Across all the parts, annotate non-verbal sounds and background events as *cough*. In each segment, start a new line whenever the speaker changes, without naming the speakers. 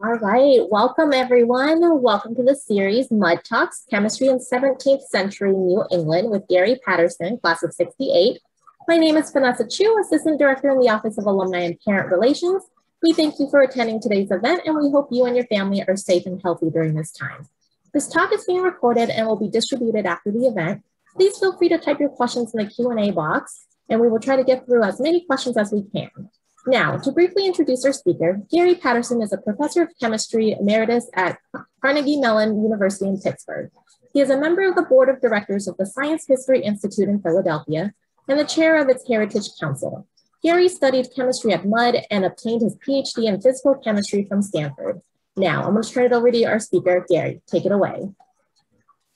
All right, welcome everyone. Welcome to the series Mudd Talks, Chemistry in 17th Century New England with Gary Patterson, class of 68. My name is Vanessa Chu, Assistant Director in the Office of Alumni and Parent Relations. We thank you for attending today's event and we hope you and your family are safe and healthy during this time. This talk is being recorded and will be distributed after the event. Please feel free to type your questions in the Q&A box and we will try to get through as many questions as we can. Now, to briefly introduce our speaker, Gary Patterson is a professor of chemistry emeritus at Carnegie Mellon University in Pittsburgh. He is a member of the board of directors of the Science History Institute in Philadelphia and the chair of its Heritage Council. Gary studied chemistry at Mudd and obtained his PhD in physical chemistry from Stanford. Now, I'm going to turn it over to our speaker, Gary. Take it away.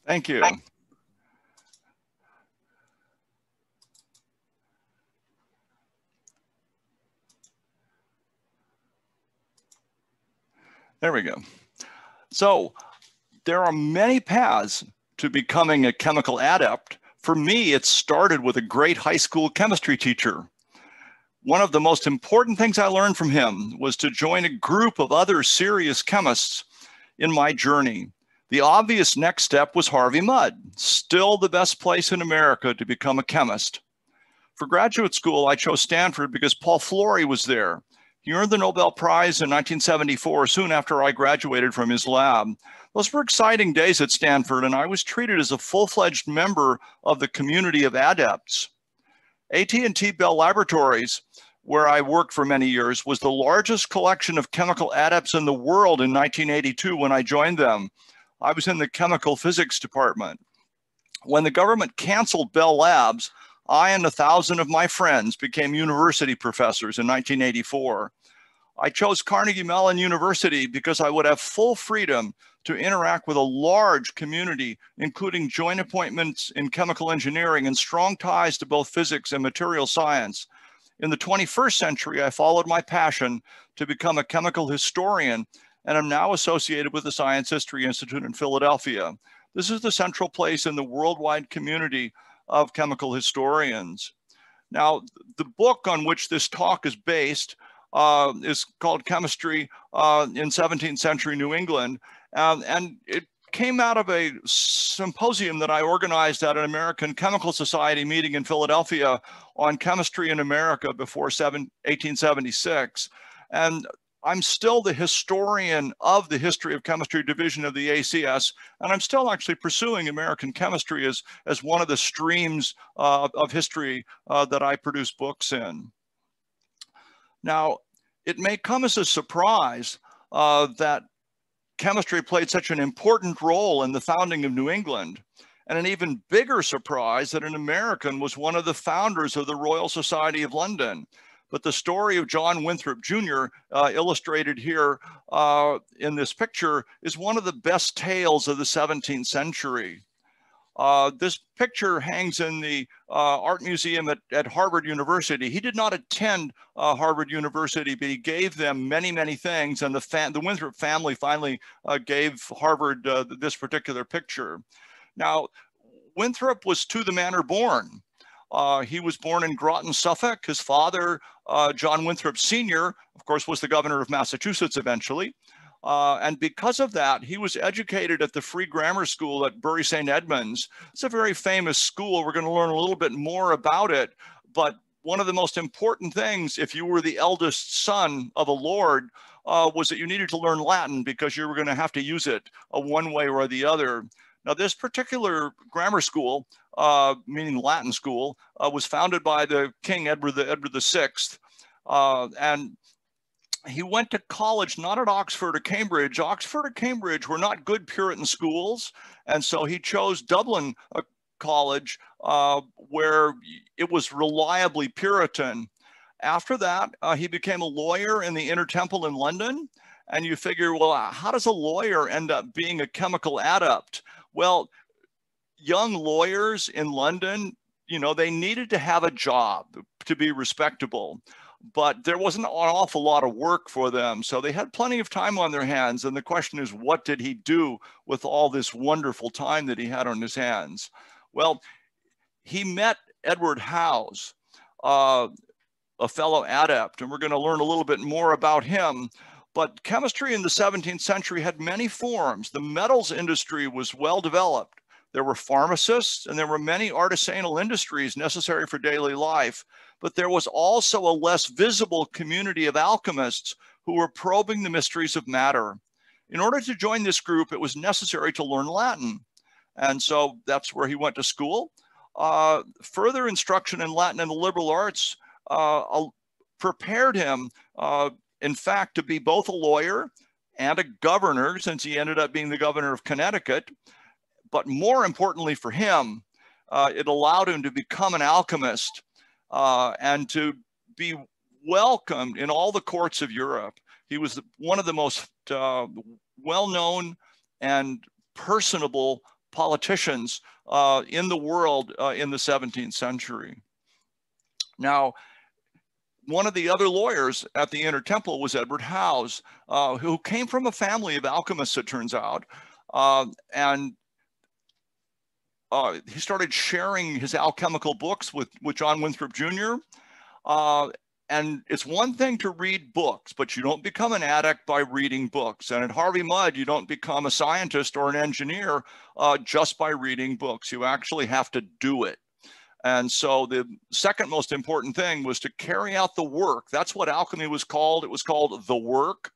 Thank you. There we go. So there are many paths to becoming a chemical adept. For me, it started with a great high school chemistry teacher. One of the most important things I learned from him was to join a group of other serious chemists in my journey. The obvious next step was Harvey Mudd, still the best place in America to become a chemist. For graduate school, I chose Stanford because Paul Flory was there he earned the Nobel Prize in 1974, soon after I graduated from his lab. Those were exciting days at Stanford, and I was treated as a full-fledged member of the community of adepts. AT&T Bell Laboratories, where I worked for many years, was the largest collection of chemical adepts in the world in 1982 when I joined them. I was in the chemical physics department. When the government canceled Bell Labs, I and a thousand of my friends became university professors in 1984. I chose Carnegie Mellon University because I would have full freedom to interact with a large community, including joint appointments in chemical engineering and strong ties to both physics and material science. In the 21st century, I followed my passion to become a chemical historian and am now associated with the Science History Institute in Philadelphia. This is the central place in the worldwide community of chemical historians. Now, the book on which this talk is based uh, is called Chemistry uh, in 17th Century New England, um, and it came out of a symposium that I organized at an American Chemical Society meeting in Philadelphia on chemistry in America before 1876. And I'm still the historian of the history of chemistry division of the ACS, and I'm still actually pursuing American chemistry as, as one of the streams uh, of history uh, that I produce books in. Now, it may come as a surprise uh, that chemistry played such an important role in the founding of New England, and an even bigger surprise that an American was one of the founders of the Royal Society of London. But the story of John Winthrop Jr., uh, illustrated here uh, in this picture, is one of the best tales of the 17th century. Uh, this picture hangs in the uh, art museum at, at, Harvard University. He did not attend uh, Harvard University, but he gave them many, many things. And the, the Winthrop family finally uh, gave Harvard uh, this particular picture. Now, Winthrop was to the manor born. Uh, he was born in Groton, Suffolk. His father, uh, John Winthrop Sr., of course, was the governor of Massachusetts eventually. Uh, and because of that, he was educated at the Free Grammar School at Bury St. Edmunds. It's a very famous school. We're going to learn a little bit more about it. But one of the most important things, if you were the eldest son of a lord, uh, was that you needed to learn Latin because you were going to have to use it uh, one way or the other. Now, this particular grammar school, meaning Latin school, uh, was founded by the King Edward the Edward VI, uh, and he went to college not at Oxford or Cambridge. Oxford or Cambridge were not good Puritan schools, and so he chose Dublin uh, College, uh, where it was reliably Puritan. After that, uh, he became a lawyer in the Inner Temple in London. And you figure, well, how does a lawyer end up being a chemical adept? Well, young lawyers in London, you know, they needed to have a job to be respectable, but there wasn't an awful lot of work for them. So they had plenty of time on their hands. And the question is, what did he do with all this wonderful time that he had on his hands? Well, he met Edward Howes, uh, a fellow adept, and we're going to learn a little bit more about him. But chemistry in the 17th century had many forms. The metals industry was well developed. There were pharmacists and there were many artisanal industries necessary for daily life. But there was also a less visible community of alchemists who were probing the mysteries of matter. In order to join this group, it was necessary to learn Latin. And so that's where he went to school. Uh, further instruction in Latin and the liberal arts uh, prepared him, uh, in fact, to be both a lawyer and a governor, since he ended up being the governor of Connecticut. But more importantly for him, uh, it allowed him to become an alchemist uh, and to be welcomed in all the courts of Europe. He was one of the most uh, well-known and personable politicians uh, in the world uh, in the 17th century. Now, one of the other lawyers at the Inner Temple was Edward Howes, uh, who came from a family of alchemists, it turns out. Uh, and uh, he started sharing his alchemical books with, with John Winthrop Jr. Uh, and it's one thing to read books, but you don't become an addict by reading books. And at Harvey Mudd, you don't become a scientist or an engineer uh, just by reading books. You actually have to do it. And so the second most important thing was to carry out the work. That's what alchemy was called. It was called the work.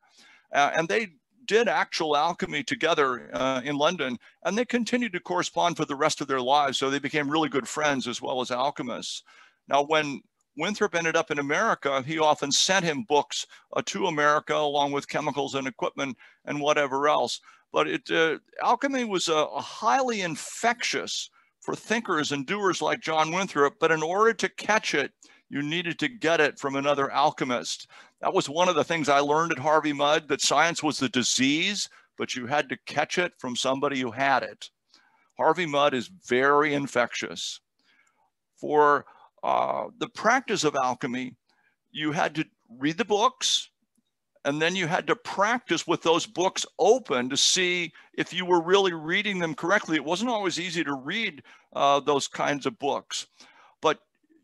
Uh, and they did actual alchemy together uh, in London, and they continued to correspond for the rest of their lives. So they became really good friends as well as alchemists. Now, when Winthrop ended up in America, he often sent him books uh, to America along with chemicals and equipment and whatever else. But it, uh, alchemy was a, a, highly infectious for thinkers and doers like John Winthrop. But in order to catch it, you needed to get it from another alchemist. That was one of the things I learned at Harvey Mudd that science was a disease, but you had to catch it from somebody who had it. Harvey Mudd is very infectious. For uh, the practice of alchemy, you had to read the books and then you had to practice with those books open to see if you were really reading them correctly. It wasn't always easy to read uh, those kinds of books,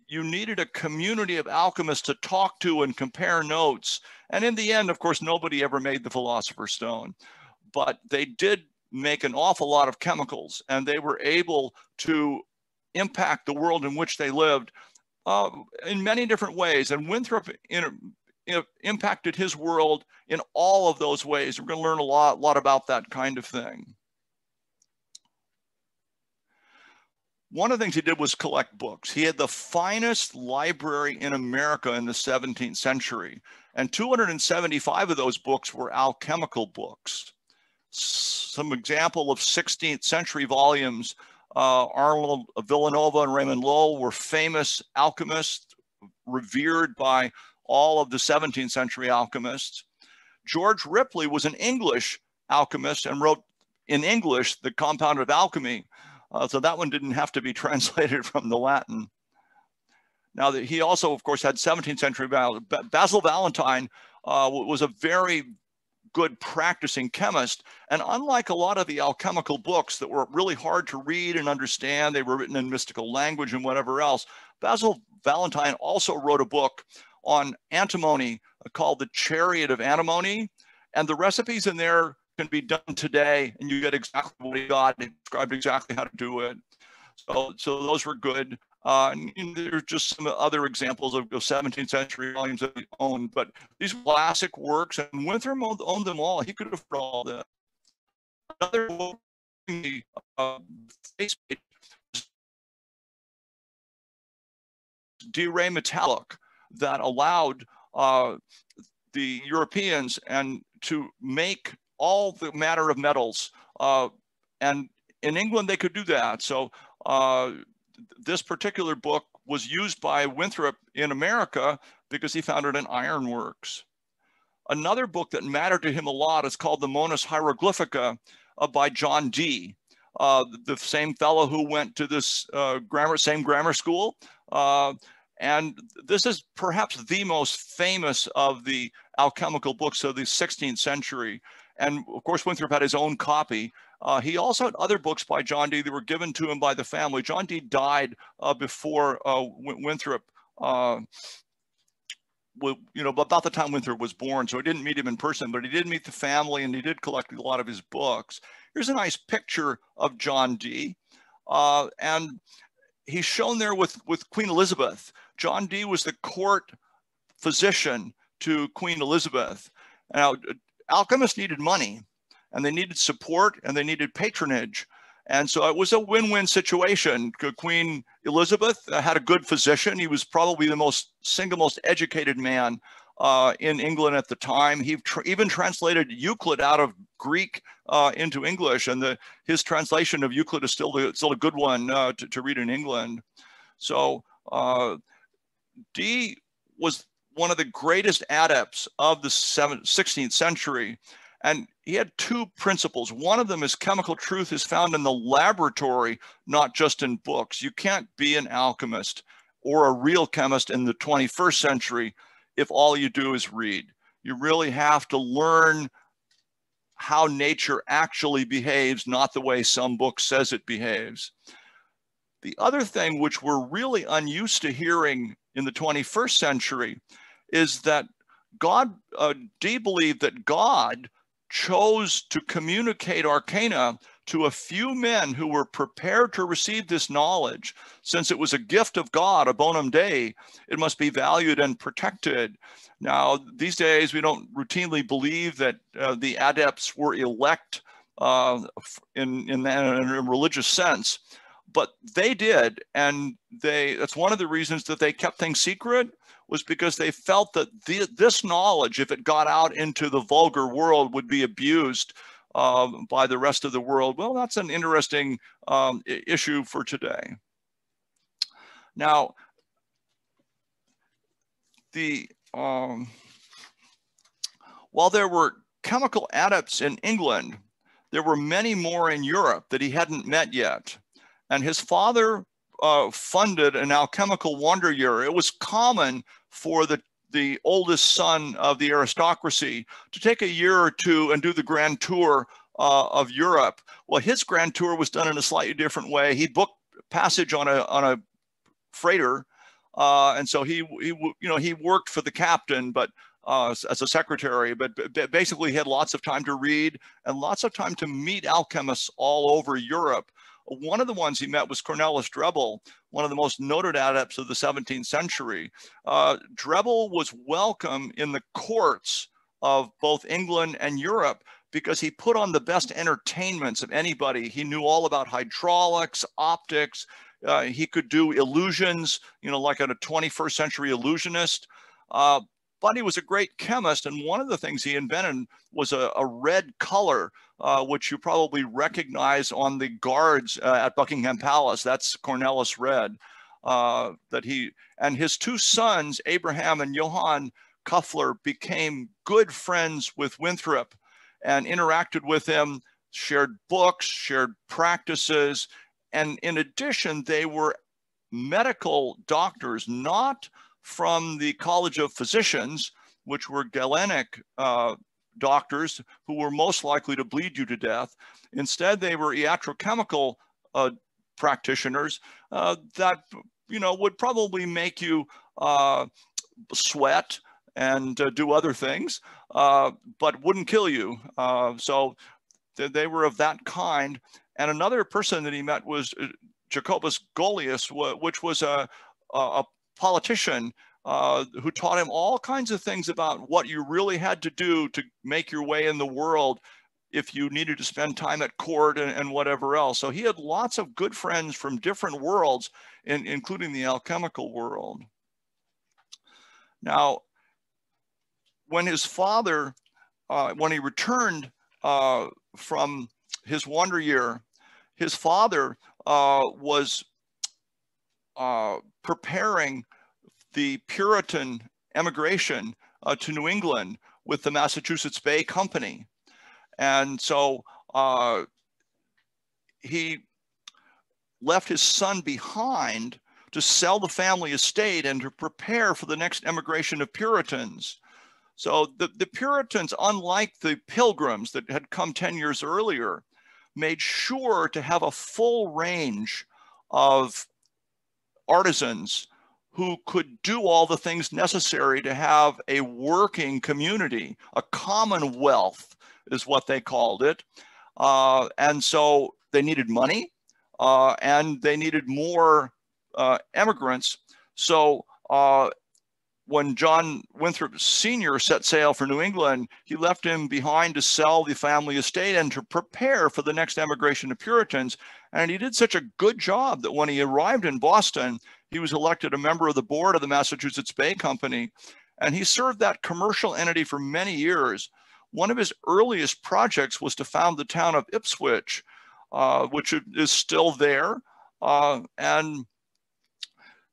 you needed a community of alchemists to talk to and compare notes. And in the end, of course, nobody ever made the Philosopher's Stone, but they did make an awful lot of chemicals and they were able to impact the world in which they lived uh, in many different ways. And Winthrop in, in, impacted his world in all of those ways. We're going to learn a lot, lot about that kind of thing. One of the things he did was collect books. He had the finest library in America in the 17th century, and 275 of those books were alchemical books. Some example of 16th century volumes uh, Arnold Villanova and Raymond Lull were famous alchemists, revered by all of the 17th century alchemists. George Ripley was an English alchemist and wrote in English the compound of alchemy. Uh, so that one didn't have to be *laughs* translated from the Latin. Now, that he also, of course, had 17th century Basil Valentine uh, was a very good practicing chemist. And unlike a lot of the alchemical books that were really hard to read and understand, they were written in mystical language and whatever else, Basil Valentine also wrote a book on antimony called The Chariot of Antimony. And the recipes in there be done today and you get exactly what he got. He described exactly how to do it. So, so those were good. Uh, and there's just some other examples of, of 17th century volumes that we own, but these classic works, and Winthrop owned them all. He could have all that. Another book, uh, De Re Metallica that allowed uh, the Europeans and to make all the matter of metals. Uh, and in England, they could do that. So uh, this particular book was used by Winthrop in America because he founded an ironworks. Another book that mattered to him a lot is called the Monas Hieroglyphica uh, by John Dee, uh, the same fellow who went to this uh, grammar, same grammar school. Uh, and this is perhaps the most famous of the alchemical books of the 16th century. And of course, Winthrop had his own copy. Uh, he also had other books by John Dee that were given to him by the family. John Dee died uh, before uh, Winthrop uh, you know, about the time Winthrop was born. So I didn't meet him in person, but he did meet the family and he did collect a lot of his books. Here's a nice picture of John Dee. Uh, and he's shown there with, with Queen Elizabeth. John Dee was the court physician to Queen Elizabeth. Now, alchemists needed money and they needed support and they needed patronage. And so it was a win-win situation. Queen Elizabeth uh, had a good physician. He was probably the most single most educated man uh, in England at the time. He tr even translated Euclid out of Greek uh, into English, and the, his translation of Euclid is still, the, still a good one uh, to, to, read in England. So uh, Dee was one of the greatest adepts of the 16th century. And he had two principles. One of them is chemical truth is found in the laboratory, not just in books. You can't be an alchemist or a real chemist in the 21st century if all you do is read. You really have to learn how nature actually behaves, not the way some book says it behaves. The other thing which we're really unused to hearing in the 21st century is that God, uh, Dee believed that God chose to communicate arcana to a few men who were prepared to receive this knowledge. Since it was a gift of God, a bonum Dei, it must be valued and protected. Now, these days, we don't routinely believe that uh, the adepts were elect uh, in, in, in a religious sense, but they did. And they that's one of the reasons that they kept things secret was because they felt that the, this knowledge, if it got out into the vulgar world, would be abused uh, by the rest of the world. Well, that's an interesting um, issue for today. Now, the um, while there were chemical adepts in England, there were many more in Europe that he hadn't met yet. And his father uh, funded an alchemical wonder year. It was common for the the oldest son of the aristocracy to take a year or two and do the grand tour uh, of Europe. Well, his grand tour was done in a slightly different way. He booked passage on a on a freighter, uh, and so he he you know he worked for the captain, but uh, as a secretary, but basically he had lots of time to read and lots of time to meet alchemists all over Europe. One of the ones he met was Cornelis Drebbel, one of the most noted adepts of the 17th century. Uh, Drebbel was welcome in the courts of both England and Europe because he put on the best entertainments of anybody. He knew all about hydraulics, optics. Uh, he could do illusions, you know, like a 21st century illusionist. Uh, but he was a great chemist. And one of the things he invented was a, a red color, uh, which you probably recognize on the guards uh, at Buckingham Palace. That's Cornelis Red. Uh, that he and his two sons, Abraham and Johann Kuffler, became good friends with Winthrop and interacted with him, shared books, shared practices. And in addition, they were medical doctors, not from the College of Physicians, which were Galenic uh, doctors who were most likely to bleed you to death. Instead, they were iatrochemical uh, practitioners uh, that you know would probably make you uh, sweat and uh, do other things, uh, but wouldn't kill you. so th they were of that kind. And another person that he met was Jacobus Golius, which was a, a politician uh, who taught him all kinds of things about what you really had to do to make your way in the world if you needed to spend time at court and, and whatever else. So he had lots of good friends from different worlds, in, including the alchemical world. Now, when his father, uh, when he returned uh, from his wonder year, his father uh, was uh, preparing the Puritan emigration uh, to New England with the Massachusetts Bay Company. And so uh, he left his son behind to sell the family estate and to prepare for the next emigration of Puritans. So the, the Puritans, unlike the Pilgrims that had come 10 years earlier, made sure to have a full range of artisans who could do all the things necessary to have a working community, a commonwealth is what they called it. Uh, and so they needed money uh, and they needed more uh, immigrants. So uh, when John Winthrop Sr. set sail for New England, he left him behind to sell the family estate and to prepare for the next emigration of Puritans. And he did such a good job that when he arrived in Boston, he was elected a member of the board of the Massachusetts Bay Company. And he served that commercial entity for many years. One of his earliest projects was to found the town of Ipswich, uh, which is still there. Uh, and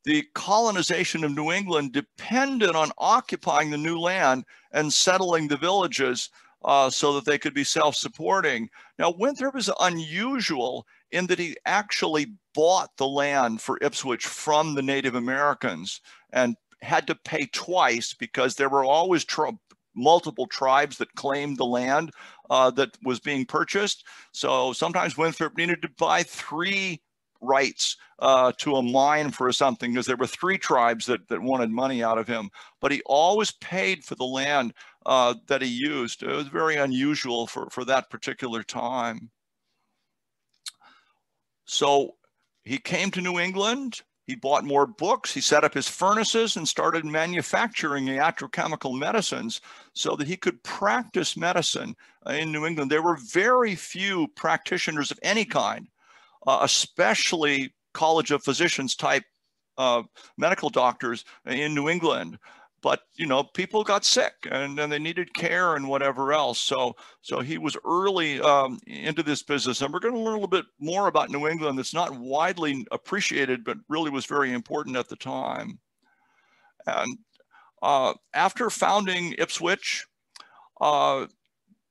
the colonization of New England depended on occupying the new land and settling the villages uh, so that they could be self-supporting. Now, Winthrop is unusual in that he actually bought the land for Ipswich from the Native Americans and had to pay twice because there were always tri multiple tribes that claimed the land uh, that was being purchased. So sometimes Winthrop needed to buy three rights uh, to a mine for something because there were three tribes that, that wanted money out of him. But he always paid for the land uh, that he used. It was very unusual for, for that particular time. So he came to New England. He bought more books. He set up his furnaces and started manufacturing iatrochemical medicines so that he could practice medicine in New England. There were very few practitioners of any kind uh, especially College of Physicians type uh, medical doctors in New England. But you know, people got sick and, and they needed care and whatever else. So so he was early um, into this business, and we're going to learn a little bit more about New England. That's not widely appreciated, but really was very important at the time. And uh, after founding Ipswich, uh,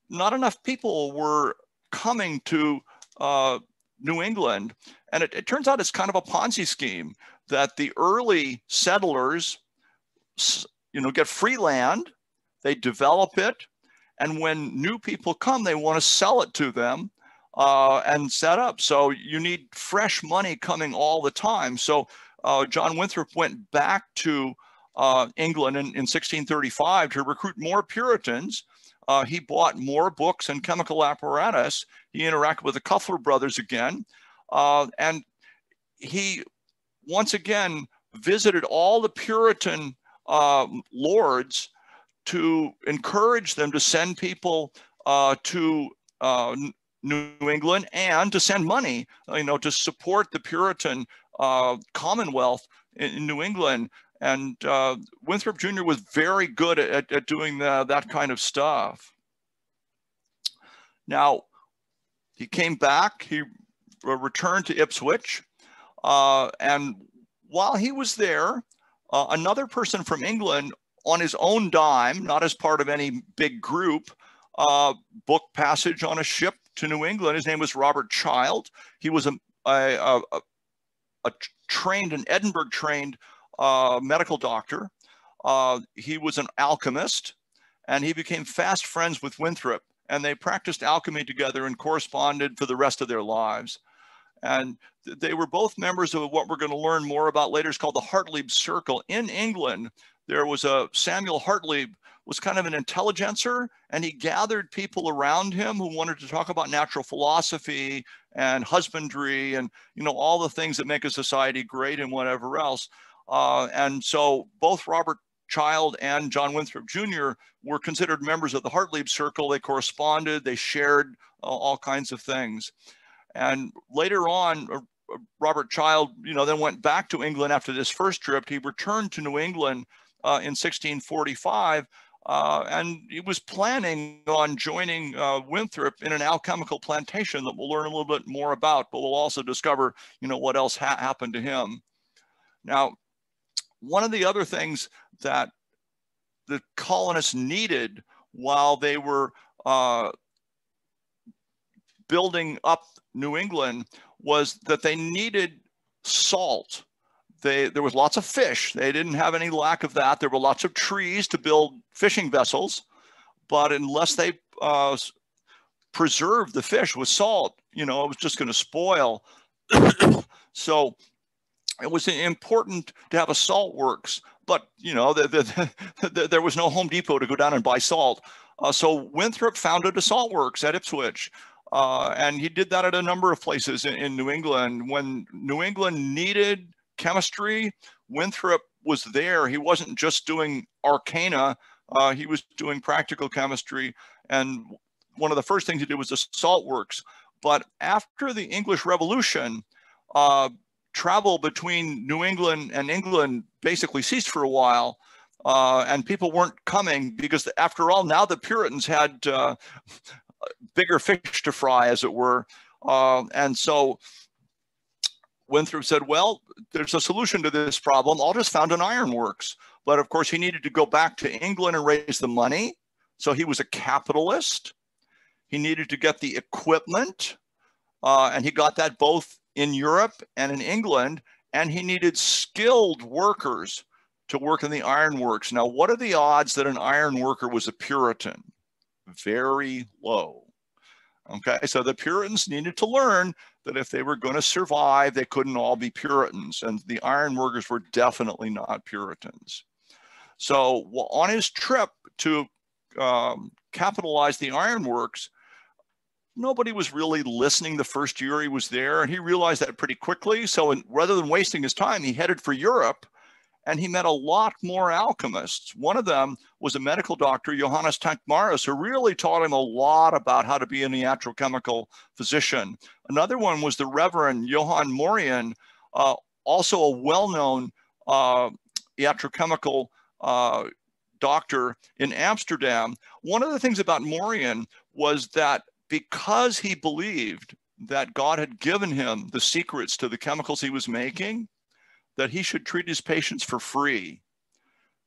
not enough people were coming to uh, New England. And it, it turns out it's kind of a Ponzi scheme that the early settlers, you know, get free land, they develop it, and when new people come, they want to sell it to them uh, and set up. So you need fresh money coming all the time. So uh, John Winthrop went back to uh, England in, in 1635 to recruit more Puritans uh, he bought more books and chemical apparatus. He interacted with the Kuffler brothers again. Uh, and he once again visited all the Puritan uh, lords to encourage them to send people uh, to uh, New England and to send money, you know, to support the Puritan uh, Commonwealth in, in New England. And uh, Winthrop Jr. was very good at, at doing the, that kind of stuff. Now, he came back, he returned to Ipswich, uh, and while he was there, uh, another person from England on his own dime, not as part of any big group, uh, booked passage on a ship to New England. His name was Robert Child. He was a, a, a, a trained, an Edinburgh trained uh, medical doctor. Uh, he was an alchemist and he became fast friends with Winthrop and they practiced alchemy together and corresponded for the rest of their lives. And they were both members of what we're going to learn more about later. It's called the Hartlib Circle. In England, there was a Samuel Hartlib was kind of an intelligencer and he gathered people around him who wanted to talk about natural philosophy and husbandry and you know all the things that make a society great and whatever else uh, and so both Robert Child and John Winthrop Jr. were considered members of the Hartlib Circle. They corresponded, they shared uh, all kinds of things. And later on, uh, uh, Robert Child, you know, then went back to England after this first trip. He returned to New England uh, in 1645, uh, and he was planning on joining uh, Winthrop in an alchemical plantation that we'll learn a little bit more about, but we'll also discover, you know, what else ha happened to him. Now, one of the other things that the colonists needed while they were uh, building up New England was that they needed salt. They, there was lots of fish. They didn't have any lack of that. There were lots of trees to build fishing vessels, but unless they uh, preserved the fish with salt, you know, it was just going to spoil. *coughs* so it was important to have a salt works, but you know, the, the, *laughs* the, there was no Home Depot to go down and buy salt. Uh, so Winthrop founded a salt works at Ipswich. Uh, and he did that at a number of places in, in, New England. When New England needed chemistry, Winthrop was there. He wasn't just doing arcana, uh, he was doing practical chemistry. And one of the first things he did was the salt works. But after the English Revolution, uh, travel between New England and England basically ceased for a while. Uh, and people weren't coming because, after all, now the Puritans had uh, bigger fish to fry, as it were. Uh, and so Winthrop said, well, there's a solution to this problem. I'll just found an ironworks. But of course, he needed to go back to England and raise the money. So he was a capitalist. He needed to get the equipment. Uh, and he got that both in Europe and in England. And he needed skilled workers to work in the ironworks. Now, what are the odds that an iron worker was a Puritan? Very low. Okay, so the Puritans needed to learn that if they were going to survive, they couldn't all be Puritans, and the ironworkers were definitely not Puritans. So on his trip to um, capitalize the ironworks, nobody was really listening the first year he was there, and he realized that pretty quickly. So in, rather than wasting his time, he headed for Europe and he met a lot more alchemists. One of them was a medical doctor, Johannes Tacmaris, who really taught him a lot about how to be a iatrochemical physician. Another one was the Reverend Johann Morian, uh, also a well-known uh, iatrochemical uh, doctor in Amsterdam. One of the things about Morian was that because he believed that God had given him the secrets to the chemicals he was making, that he should treat his patients for free.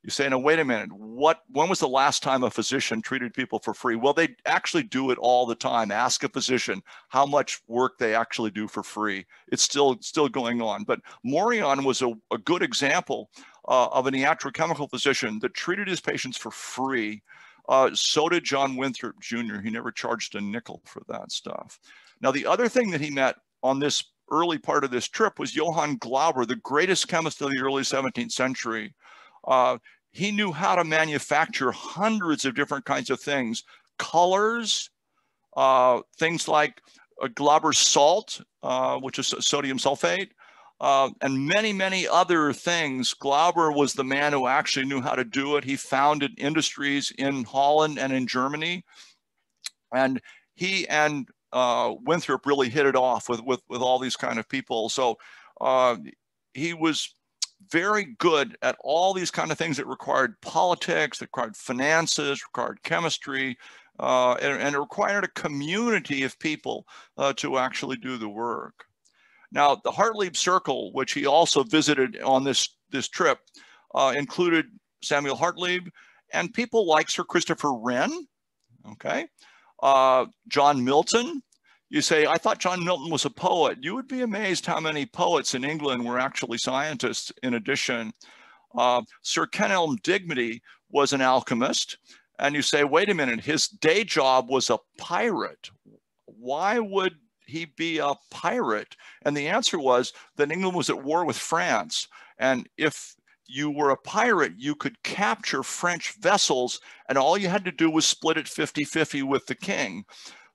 You say, no, wait a minute. What? When was the last time a physician treated people for free? Well, they actually do it all the time. Ask a physician how much work they actually do for free. It's still still going on. But Morian was a, a good example uh, of an iatrochemical physician that treated his patients for free. Uh, so did John Winthrop Jr. He never charged a nickel for that stuff. Now, the other thing that he met on this early part of this trip was Johann Glauber, the greatest chemist of the early 17th century. Uh, he knew how to manufacture hundreds of different kinds of things, colors, uh, things like Glauber's salt, uh, which is sodium sulfate, uh, and many, many other things. Glauber was the man who actually knew how to do it. He founded industries in Holland and in Germany. And he and uh, Winthrop really hit it off with, with, with all these kind of people. So uh, he was very good at all these kind of things that required politics, that required finances, required chemistry, uh, and, and, it required a community of people uh, to actually do the work. Now, the Hartlib Circle, which he also visited on this, this trip, uh, included Samuel Hartlib and people like Sir Christopher Wren, okay, uh, John Milton. You say, I thought John Milton was a poet. You would be amazed how many poets in England were actually scientists in addition. Uh, Sir Kenelm Digby was an alchemist. And you say, wait a minute, his day job was a pirate. Why would he be a pirate? And the answer was that England was at war with France. And if you were a pirate, you could capture French vessels, and all you had to do was split it 50 50 with the king.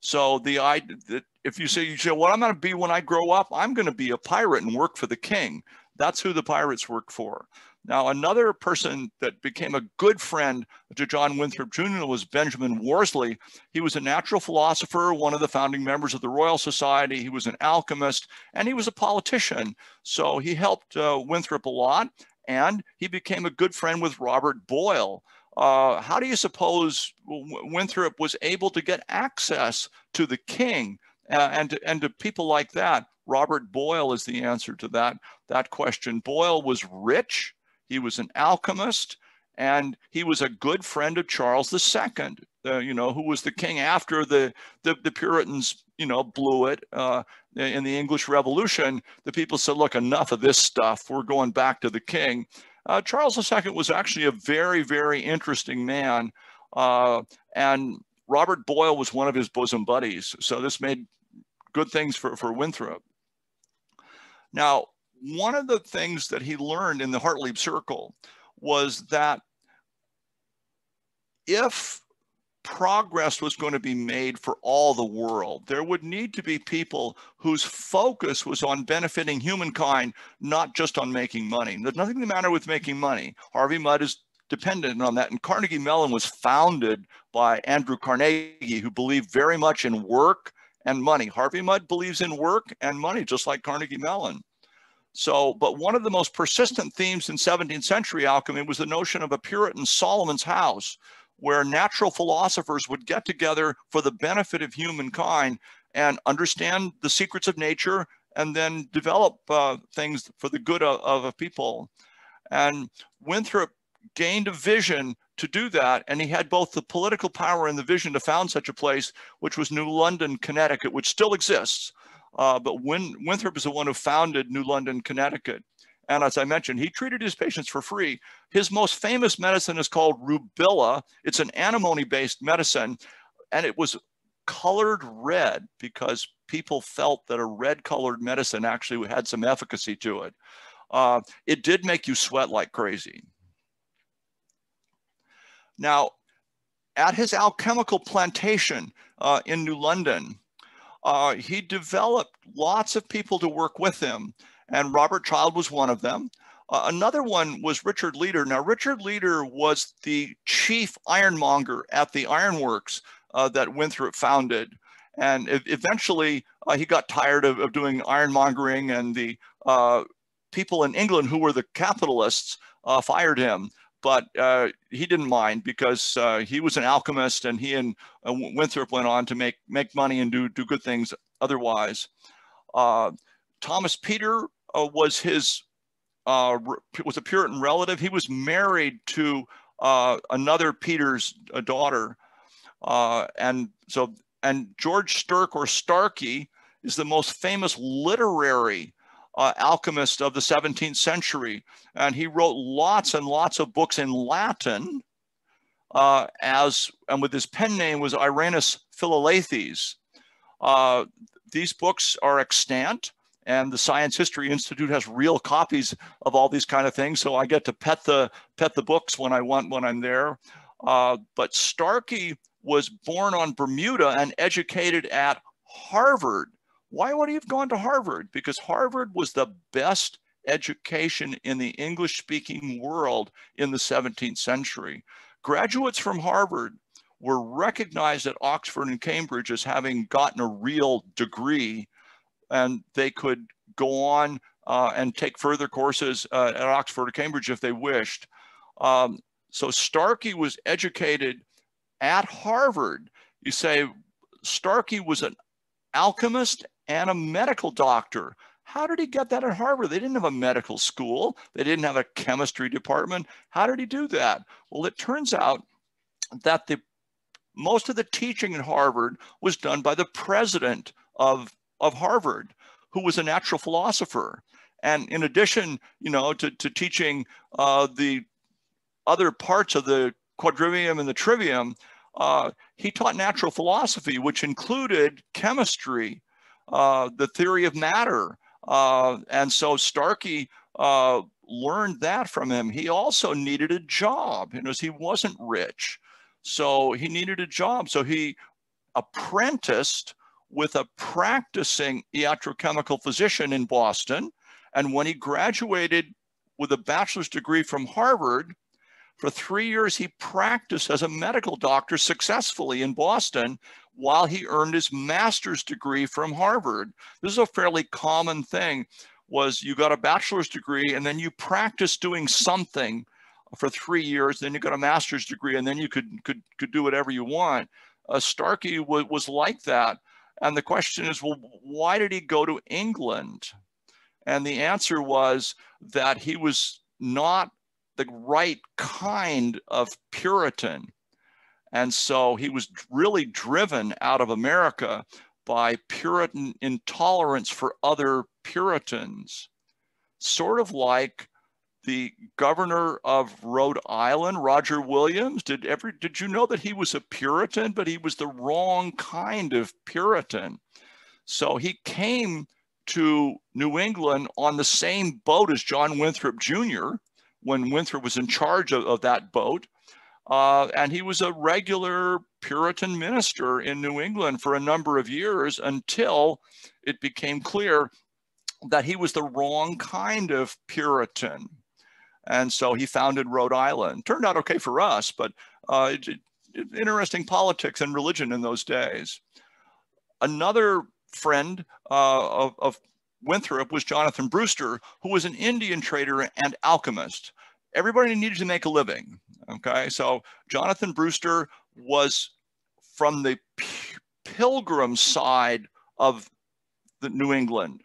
So the that if you say, you say, what I'm going to be when I grow up, I'm going to be a pirate and work for the king. That's who the pirates work for. Now, another person that became a good friend to John Winthrop Jr. was Benjamin Worsley. He was a natural philosopher, one of the founding members of the Royal Society. He was an alchemist, and he was a politician. So he helped uh, Winthrop a lot, and he became a good friend with Robert Boyle. Uh, how do you suppose Winthrop was able to get access to the king uh, and, to, and to people like that? Robert Boyle is the answer to that, that question. Boyle was rich he was an alchemist, and he was a good friend of Charles II, uh, you know, who was the king after the, the, the Puritans, you know, blew it uh, in the English Revolution. The people said, look, enough of this stuff. We're going back to the king. Uh, Charles II was actually a very, very interesting man. Uh, and Robert Boyle was one of his bosom buddies. So this made good things for, for Winthrop. Now, one of the things that he learned in the Hartlib Circle was that if progress was going to be made for all the world, there would need to be people whose focus was on benefiting humankind, not just on making money. There's nothing the matter with making money. Harvey Mudd is dependent on that. And Carnegie Mellon was founded by Andrew Carnegie, who believed very much in work and money. Harvey Mudd believes in work and money, just like Carnegie Mellon. So, but one of the most persistent themes in 17th century alchemy was the notion of a Puritan Solomon's house, where natural philosophers would get together for the benefit of humankind and understand the secrets of nature and then develop uh, things for the good of, of a people. And Winthrop gained a vision to do that. And he had both the political power and the vision to found such a place, which was New London, Connecticut, which still exists. Uh, but Win Winthrop is the one who founded New London, Connecticut. And as I mentioned, he treated his patients for free. His most famous medicine is called rubila. It's an antimony-based medicine, and it was colored red because people felt that a red colored medicine actually had some efficacy to it. Uh, it did make you sweat like crazy. Now, at his alchemical plantation uh, in New London, uh, he developed lots of people to work with him and Robert Child was one of them. Uh, another one was Richard Leader. Now, Richard Leader was the chief ironmonger at the ironworks uh, that Winthrop founded. And eventually, uh, he got tired of, of, doing ironmongering, and the uh, people in England who were the capitalists uh, fired him. But uh, he didn't mind because he was an alchemist, and he and Winthrop went on to make make money and do do good things otherwise. Thomas Peter uh, was his uh, was a Puritan relative. He was married to uh, another Peter's uh, daughter, uh, and so and George Stirk or Starkey is the most famous literary uh, alchemist of the 17th century, and he wrote lots and lots of books in Latin. as and with his pen name was Irenaeus Philalethes. these books are extant and the Science History Institute has real copies of all these kind of things. So I get to pet the pet the books when I want when I'm there. Uh, but Starkey was born on Bermuda and educated at Harvard. Why would he have gone to Harvard? Because Harvard was the best education in the English speaking world in the 17th century. Graduates from Harvard were recognized at Oxford and Cambridge as having gotten a real degree and they could go on uh, and take further courses uh, at Oxford or Cambridge if they wished. Um, so Starkey was educated at Harvard. You say Starkey was an alchemist and a medical doctor. How did he get that at Harvard? They didn't have a medical school. They didn't have a chemistry department. How did he do that? Well, it turns out that the most of the teaching at Harvard was done by the president of of Harvard, who was a natural philosopher. And in addition, you know, to, to teaching uh, the other parts of the quadrivium and the trivium, uh, he taught natural philosophy, which included chemistry, uh, the theory of matter. Uh, and so Starkey uh, learned that from him. He also needed a job, you know, he wasn't rich. So he needed a job. So he apprenticed with a practicing iatrochemical physician in Boston. And when he graduated with a bachelor's degree from Harvard, for three years, he practiced as a medical doctor successfully in Boston while he earned his master's degree from Harvard. This is a fairly common thing was you got a bachelor's degree and then you practice doing something for three years, then you got a master's degree and then you could, could, could do whatever you want. Uh, Starkey was like that. And the question is, well, why did he go to England? And the answer was that he was not the right kind of Puritan. And so he was really driven out of America by Puritan intolerance for other Puritans, sort of like the governor of Rhode Island, Roger Williams. Did ever did you know that he was a Puritan, but he was the wrong kind of Puritan. So he came to New England on the same boat as John Winthrop Jr. when Winthrop was in charge of, of that boat. Uh, and he was a regular Puritan minister in New England for a number of years until it became clear that he was the wrong kind of Puritan. And so he founded Rhode Island. Turned out okay for us, but uh, interesting politics and religion in those days. Another friend uh, of, of Winthrop was Jonathan Brewster, who was an Indian trader and alchemist. Everybody needed to make a living. Okay, so Jonathan Brewster was from the pilgrim side of the New England.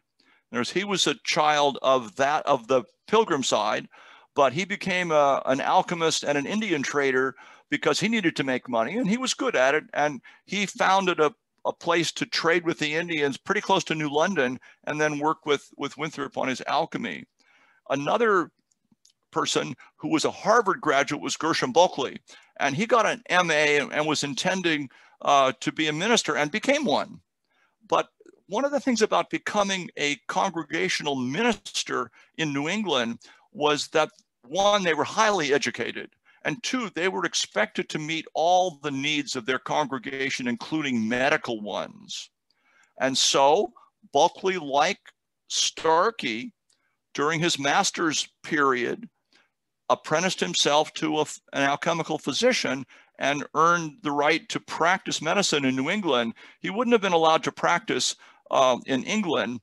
There's, he was a child of that of the pilgrim side, but he became a, an alchemist and an Indian trader because he needed to make money and he was good at it. And he founded a, a place to trade with the Indians pretty close to New London and then work with, with Winthrop on his alchemy. Another person who was a Harvard graduate was Gershom Bulkley. And he got an MA and was intending uh, to be a minister and became one. But one of the things about becoming a congregational minister in New England was that one, they were highly educated. And two, they were expected to meet all the needs of their congregation, including medical ones. And so Bulkley, like Starkey, during his master's period, apprenticed himself to a, an alchemical physician and earned the right to practice medicine in New England. He wouldn't have been allowed to practice uh, in England,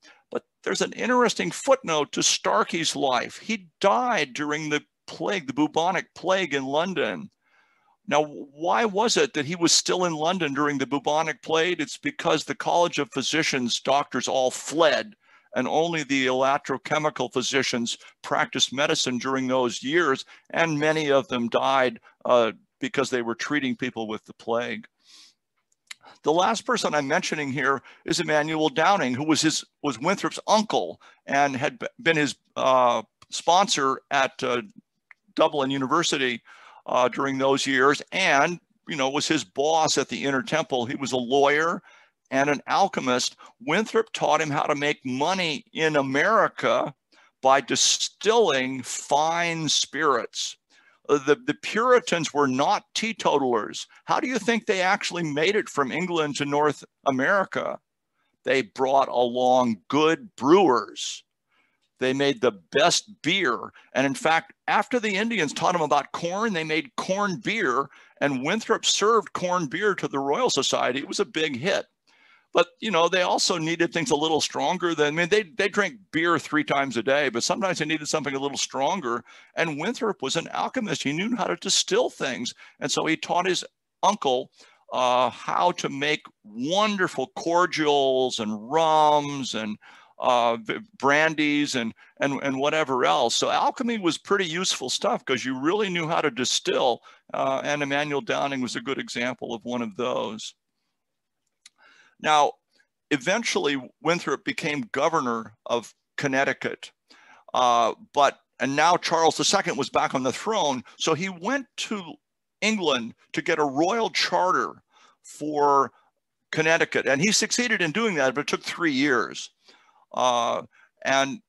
there's an interesting footnote to Starkey's life. He died during the plague, the bubonic plague in London. Now, why was it that he was still in London during the bubonic plague? It's because the College of Physicians doctors all fled and only the iatrochemical physicians practiced medicine during those years, and many of them died uh, because they were treating people with the plague. The last person I'm mentioning here is Emanuel Downing, who was his was Winthrop's uncle and had been his uh, sponsor at uh, Dublin University uh, during those years, and you know was his boss at the Inner Temple. He was a lawyer and an alchemist. Winthrop taught him how to make money in America by distilling fine spirits. Uh, the, the Puritans were not teetotalers. How do you think they actually made it from England to North America? They brought along good brewers. They made the best beer. And in fact, after the Indians taught them about corn, they made corn beer. And Winthrop served corn beer to the Royal Society. It was a big hit but you know they also needed things a little stronger than i mean they, they drank beer three times a day but sometimes they needed something a little stronger and winthrop was an alchemist he knew how to distill things and so he taught his uncle uh, how to make wonderful cordials and rums and uh, brandies and, and, and whatever else. So alchemy was pretty useful stuff because you really knew how to distill. Uh, and Emanuel Downing was a good example of one of those. Now, eventually Winthrop became governor of Connecticut, uh, but and now Charles II was back on the throne, so he went to England to get a royal charter for Connecticut, and he succeeded in doing that, but it took three years. Uh, and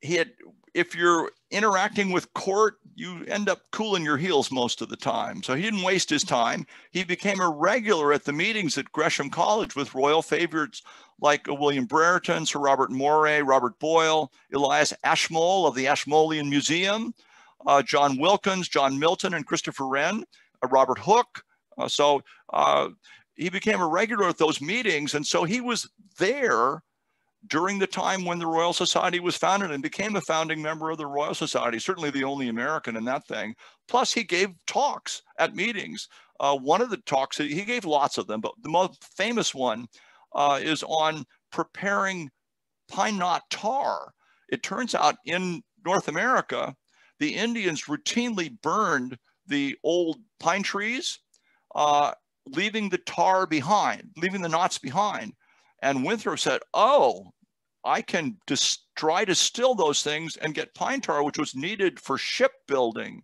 he had if you're interacting with court, you end up cooling your heels most of the time. So he didn't waste his time. He became a regular at the meetings at Gresham College with royal favorites like William Brereton, Sir Robert Moray, Robert Boyle, Elias Ashmole of the Ashmolean Museum, uh, John Wilkins, John Milton, and Christopher Wren, uh, Robert Hooke. Uh, so uh, he became a regular at those meetings. And so he was there during the time when the Royal Society was founded and became a founding member of the Royal Society, certainly the only American in that thing. Plus, he gave talks at meetings. Uh, one of the talks, he gave lots of them, but the most famous one uh, is on preparing pine knot tar. It turns out in North America, the Indians routinely burned the old pine trees, uh, leaving the tar behind, leaving the knots behind. And Winthrop said, oh, I can dis- to distill those things and get pine tar, which was needed for shipbuilding.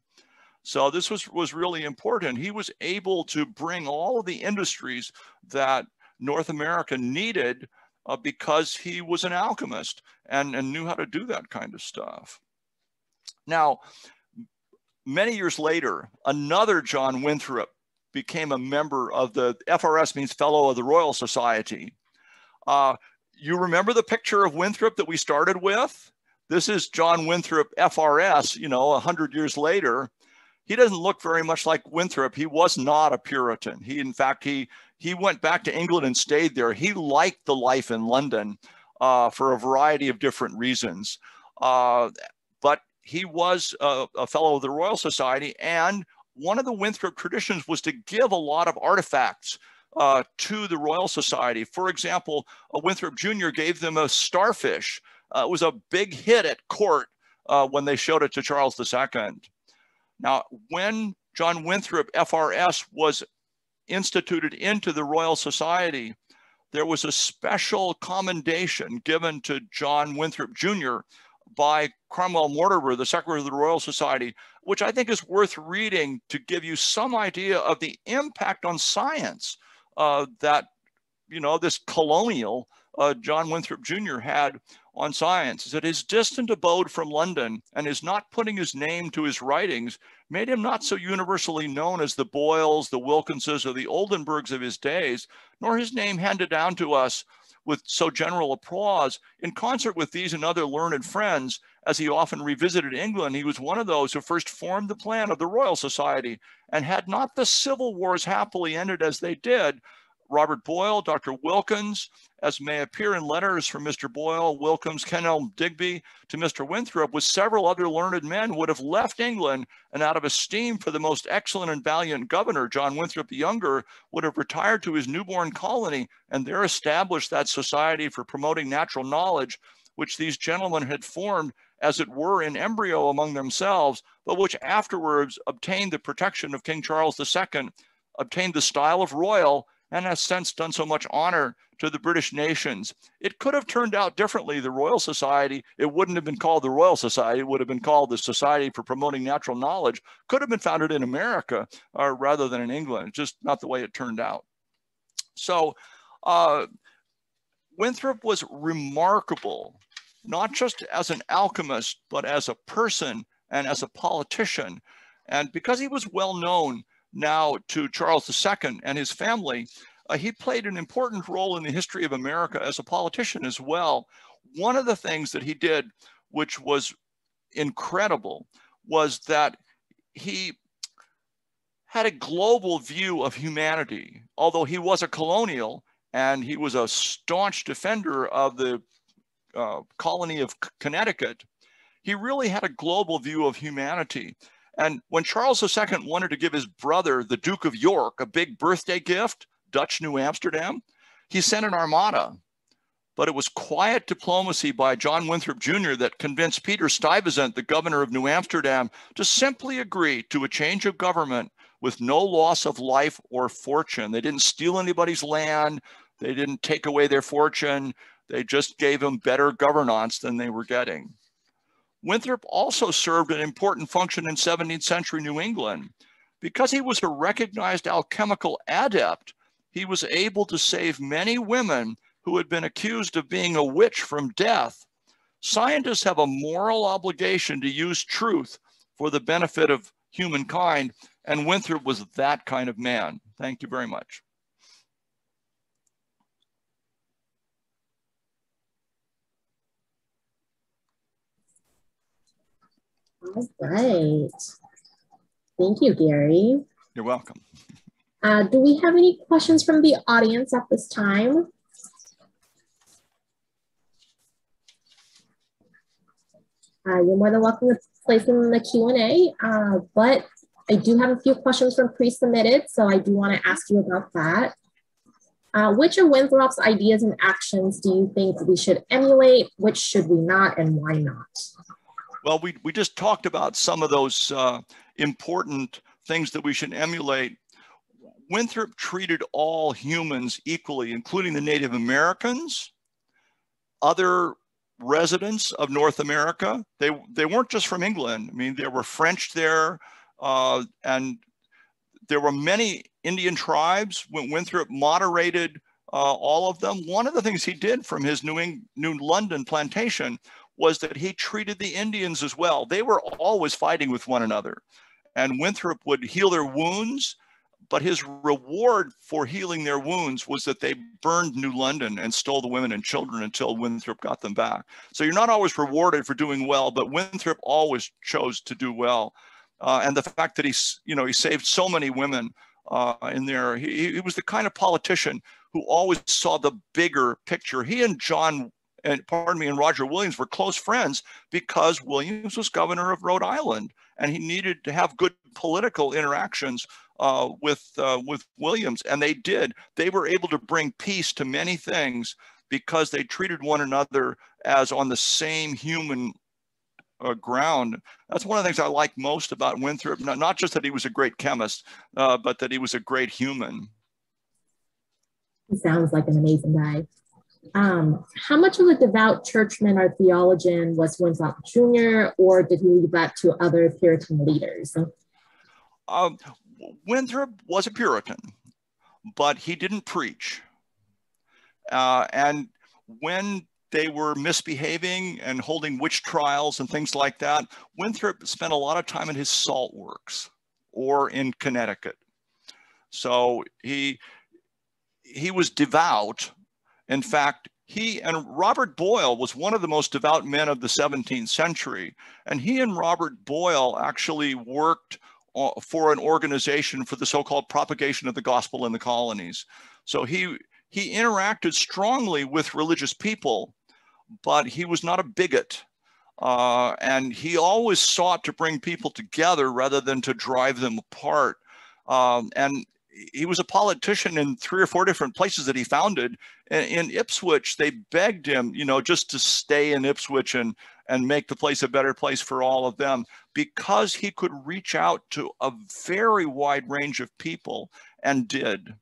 So this was, was really important. He was able to bring all of the industries that North America needed uh, because he was an alchemist and, and knew how to do that kind of stuff. Now, many years later, another John Winthrop became a member of the FRS means Fellow of the Royal Society. Uh, you remember the picture of Winthrop that we started with? This is John Winthrop FRS, you know, 100 years later. He doesn't look very much like Winthrop. He was not a Puritan. He, in fact, he, he went back to England and stayed there. He liked the life in London uh, for a variety of different reasons. Uh, but he was a, a fellow of the Royal Society and one of the Winthrop traditions was to give a lot of artifacts uh, to the Royal Society. For example, Winthrop Jr. gave them a starfish. Uh, it was a big hit at court uh, when they showed it to Charles II. Now, when John Winthrop FRS was instituted into the Royal Society, there was a special commendation given to John Winthrop Jr. by Cromwell Mortimer, the Secretary of the Royal Society, which I think is worth reading to give you some idea of the impact on science uh, that, you know, this colonial uh, John Winthrop Jr. had on science. Is that his distant abode from London and his not putting his name to his writings made him not so universally known as the Boyles, the Wilkinses, or the Oldenburgs of his days, nor his name handed down to us with so general applause. In concert with these and other learned friends, as he often revisited England, he was one of those who first formed the plan of the Royal Society. And had not the civil wars happily ended as they did, Robert Boyle, Dr. Wilkins, as may appear in letters from Mr. Boyle, Wilkins, Kenelm Digby to Mr. Winthrop, with several other learned men, would have left England and out of esteem for the most excellent and valiant governor, John Winthrop the Younger, would have retired to his newborn colony and there established that society for promoting natural knowledge, which these gentlemen had formed as it were in embryo among themselves, but which afterwards obtained the protection of King Charles II, obtained the style of royal, and has since done so much honor to the British nations. It could have turned out differently. The Royal Society, it wouldn't have been called the Royal Society, it would have been called the Society for Promoting Natural Knowledge, could have been founded in America uh, rather than in England, just not the way it turned out. So uh, Winthrop was remarkable, not just as an alchemist, but as a person and as a politician. And because he was well known, now to Charles II and his family, uh, he played an important role in the history of America as a politician as well. One of the things that he did, which was incredible, was that he had a global view of humanity. Although he was a colonial and he was a staunch defender of the uh, colony of Connecticut, he really had a global view of humanity. And when Charles II wanted to give his brother, the Duke of York, a big birthday gift, Dutch New Amsterdam, he sent an armada. But it was quiet diplomacy by John Winthrop Jr. that convinced Peter Stuyvesant, the governor of New Amsterdam, to simply agree to a change of government with no loss of life or fortune. They didn't steal anybody's land. They didn't take away their fortune. They just gave them better governance than they were getting. Winthrop also served an important function in 17th century New England. Because he was a recognized alchemical adept, he was able to save many women who had been accused of being a witch from death. Scientists have a moral obligation to use truth for the benefit of humankind, and Winthrop was that kind of man. Thank you very much.
All right. Thank you, Gary.
You're welcome.
Uh, do we have any questions from the audience at this time? Uh, you're more than welcome to place them in the Q&A, uh, but I do have a few questions from pre-submitted, so I do want to ask you about that. Uh, which of Winthrop's ideas and actions do you think we should emulate? Which should we not, and why not?
Well, we, we just talked about some of those uh, important things that we should emulate. Winthrop treated all humans equally, including the Native Americans, other residents of North America. They, they weren't just from England. I mean, there were French there, uh, and there were many Indian tribes. When Winthrop moderated uh, all of them. One of the things he did from his New, Eng- New London plantation was that he treated the Indians as well. They were always fighting with one another. And Winthrop would heal their wounds, but his reward for healing their wounds was that they burned New London and stole the women and children until Winthrop got them back. So you're not always rewarded for doing well, but Winthrop always chose to do well. Uh, and the fact that he's, you know, he saved so many women uh, in there, he, he was the kind of politician who always saw the bigger picture. He and John and pardon me, and Roger Williams were close friends because Williams was governor of Rhode Island, and he needed to have good political interactions uh, with uh, with Williams, and they did. They were able to bring peace to many things because they treated one another as on the same human uh, ground. That's one of the things I like most about Winthrop. Not, not just that he was a great chemist, uh, but that he was a great human.
He sounds like an amazing guy. Um, how much of a devout churchman or theologian was Winthrop Jr., or did he leave that to other Puritan leaders?
Um, Winthrop was a Puritan, but he didn't preach. Uh, and when they were misbehaving and holding witch trials and things like that, Winthrop spent a lot of time in his salt works or in Connecticut. So he he was devout, in fact, he and Robert Boyle was one of the most devout men of the 17th century. And he and Robert Boyle actually worked uh, for an organization for the so-called propagation of the gospel in the colonies. So he he interacted strongly with religious people, but he was not a bigot. Uh, and he always sought to bring people together rather than to drive them apart. Um, and he was a politician in three or four different places that he founded. In, Ipswich, they begged him, you know, just to stay in Ipswich and and make the place a better place for all of them because he could reach out to a very wide range of people and did.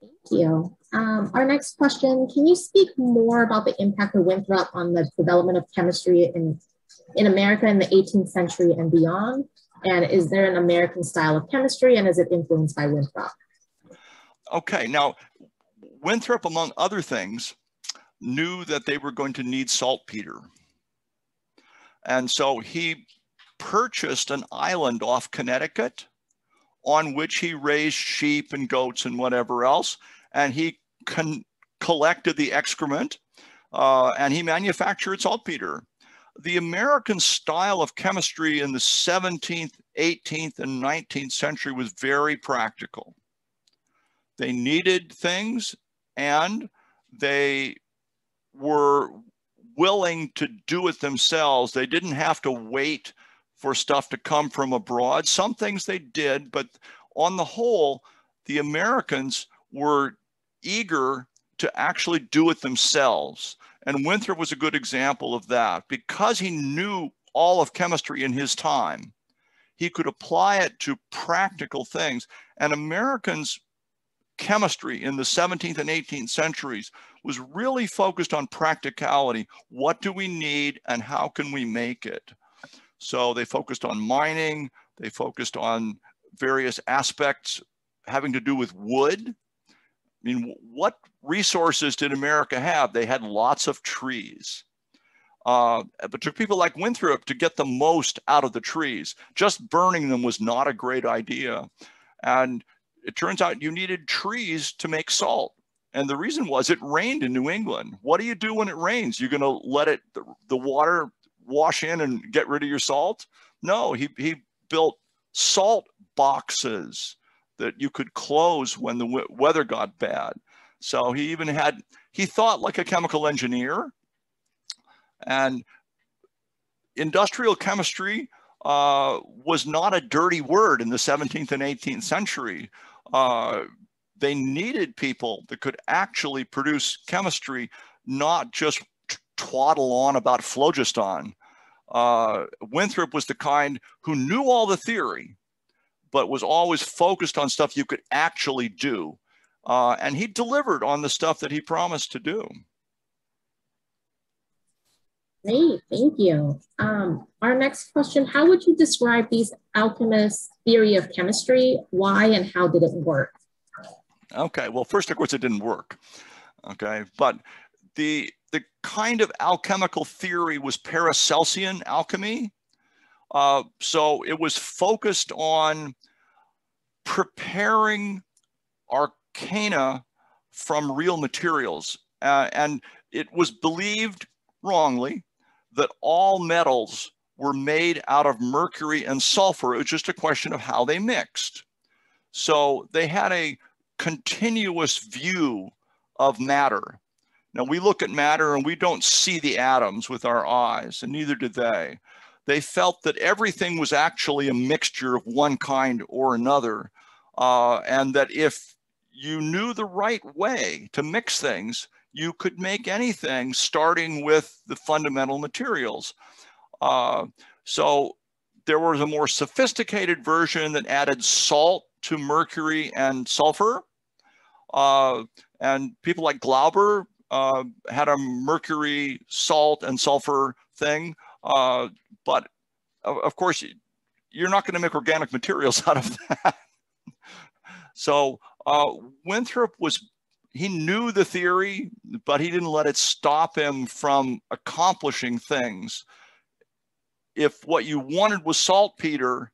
Thank you. Um, our next question, can you speak more about the impact of Winthrop on the development of chemistry in, in America in the 18th century and beyond? And is there an American style of chemistry and is it influenced by Winthrop?
Okay, now Winthrop, among other things, knew that they were going to need saltpeter. And so he purchased an island off Connecticut on which he raised sheep and goats and whatever else. And he collected the excrement uh, and he manufactured saltpeter the American style of chemistry in the 17th, 18th, and 19th century was very practical. They needed things and they were willing to do it themselves. They didn't have to wait for stuff to come from abroad. Some things they did, but on the whole, the Americans were eager to actually do it themselves. And Winthrop was a good example of that. Because he knew all of chemistry in his time, he could apply it to practical things. And Americans' chemistry in the 17th and 18th centuries was really focused on practicality. What do we need and how can we make it? So they focused on mining, they focused on various aspects having to do with wood I mean, what resources did America have? They had lots of trees. Uh, but took people like Winthrop to get the most out of the trees. Just burning them was not a great idea. And it turns out you needed trees to make salt. And the reason was it rained in New England. What do you do when it rains? You're going to let it, the, the water wash in and get rid of your salt? No, he, he built salt boxes that you could close when the weather got bad. So he even had, he thought like a chemical engineer. And industrial chemistry uh, was not a dirty word in the 17th and 18th century. Uh, they needed people that could actually produce chemistry, not just twaddle on about phlogiston. Uh, Winthrop was the kind who knew all the theory, but was always focused on stuff you could actually do. Uh, and he delivered on the stuff that he promised to do.
Great, thank you. Um, our next question, how would you describe these alchemists' theory of chemistry? Why and how did it work?
Okay, well, first, of course, it didn't work. Okay, but the the kind of alchemical theory was Paracelsian alchemy. Uh, so it was focused on preparing arcana from real materials. Uh, and it was believed wrongly that all metals were made out of mercury and sulfur. It was just a question of how they mixed. So they had a continuous view of matter. Now we look at matter and we don't see the atoms with our eyes, and neither do they. They felt that everything was actually a mixture of one kind or another, uh, and that if you knew the right way to mix things, you could make anything starting with the fundamental materials. Uh, so there was a more sophisticated version that added salt to mercury and sulfur. Uh, and people like Glauber uh, had a mercury, salt, and sulfur thing. Uh, but of course, you're not going to make organic materials *laughs* out of that. so uh, Winthrop was, he knew the theory, but he didn't let it stop him from accomplishing things. If what you wanted was saltpeter,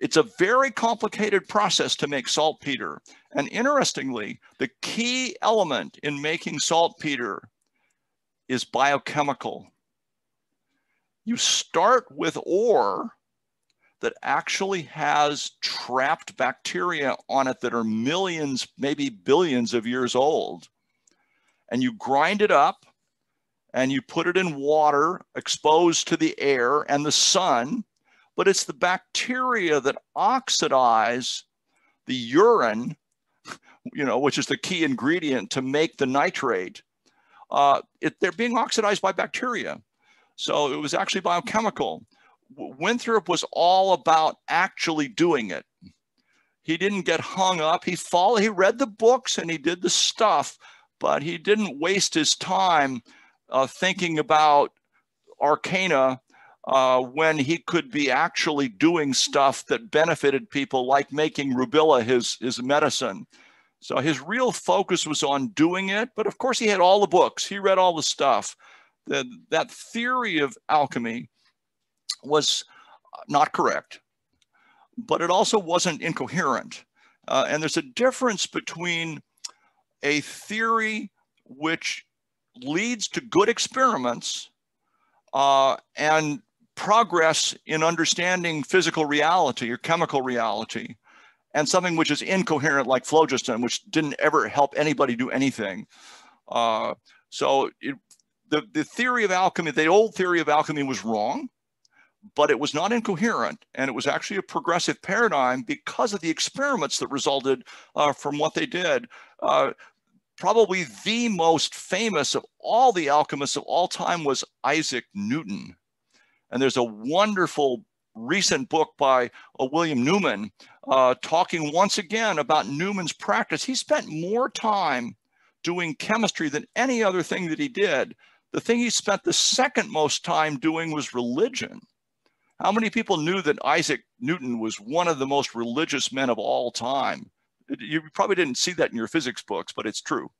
it's a very complicated process to make saltpeter. And interestingly, the key element in making saltpeter is biochemical. You start with ore that actually has trapped bacteria on it that are millions, maybe billions of years old. And you grind it up and you put it in water exposed to the air and the sun, but it's the bacteria that oxidize the urine, you know, which is the key ingredient to make the nitrate. Uh, it, they're being oxidized by bacteria. So it was actually biochemical. Winthrop was all about actually doing it. He didn't get hung up. He followed, he read the books and he did the stuff, but he didn't waste his time uh, thinking about arcana uh, when he could be actually doing stuff that benefited people, like making rubila his, his medicine. So his real focus was on doing it, but of course he had all the books. He read all the stuff. The, that theory of alchemy was not correct, but it also wasn't incoherent. Uh, and there's a difference between a theory which leads to good experiments uh, and progress in understanding physical reality or chemical reality and something which is incoherent like phlogiston, which didn't ever help anybody do anything. Uh, so it, the, the theory of alchemy, the old theory of alchemy was wrong but it was not incoherent and it was actually a progressive paradigm because of the experiments that resulted uh, from what they did. Uh, probably the most famous of all the alchemists of all time was Isaac Newton. And there's a wonderful recent book by uh, William Newman uh, talking once again about Newton's practice. He spent more time doing chemistry than any other thing that he did. The thing he spent the second most time doing was religion. How many people knew that Isaac Newton was one of the most religious men of all time? You probably didn't see that in your physics books, but it's true.